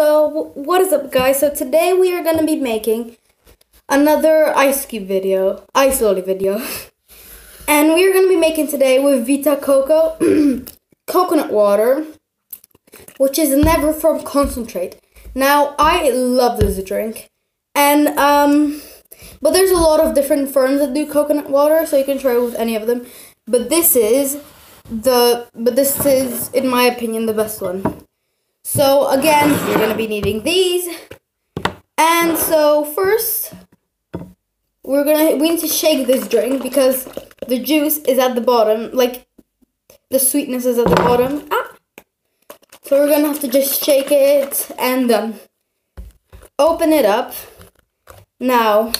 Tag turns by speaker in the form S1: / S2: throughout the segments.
S1: So, what is up guys? So today we are going to be making another ice cube video, ice lolly video. And we are going to be making today with Vita Coco coconut water, which is never from concentrate. Now, I love this drink. And, um, but there's a lot of different firms that do coconut water, so you can try with any of them. But this is the, but this is, in my opinion, the best one. So again, you're going to be needing these. And so first, we're gonna we need to shake this drink because the juice is at the bottom, like the sweetness is at the bottom. Ah. So we're gonna have to just shake it and open it up. Now,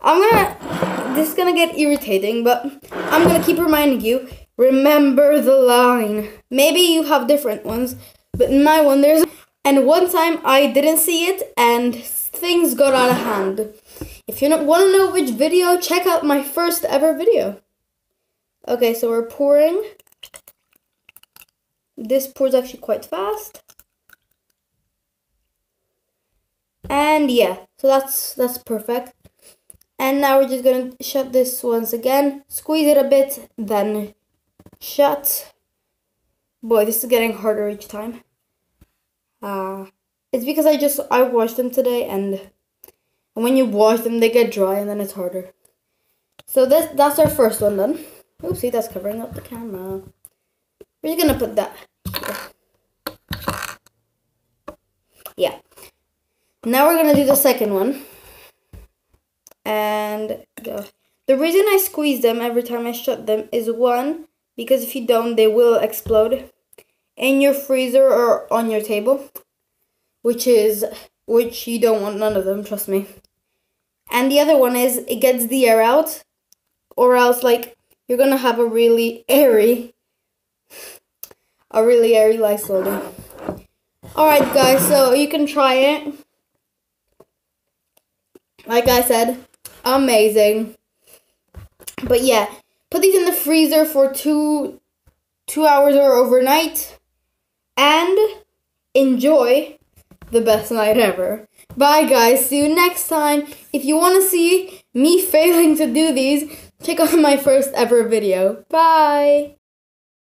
S1: I'm gonna, this is gonna get irritating, but I'm gonna keep reminding you, remember the line. Maybe you have different ones, but in my one, there's, and one time I didn't see it and things got out of hand. If you want to know which video, check out my first ever video. Okay, so we're pouring. This pours actually quite fast. And yeah, so that's that's perfect. And now we're just gonna shut this once again, squeeze it a bit, then shut. Boy, this is getting harder each time. Uh, it's because I just, I washed them today and, and when you wash them, they get dry and then it's harder. So this, that's our first one then. Oopsie, that's covering up the camera. We're just gonna put that Yeah. Now we're gonna do the second one. And. The reason I squeeze them every time I shut them is one, because if you don't, they will explode in your freezer or on your table, which is which you don't want none of them, trust me. And the other one is it gets the air out, or else like you're gonna have a really airy, a really airy lice. Alright guys, so you can try it. Like I said, amazing. But yeah, put these in the freezer for two two hours or overnight and enjoy the best night ever. Bye guys, see you next time. If you want to see me failing to do these, check out my first ever video. Bye!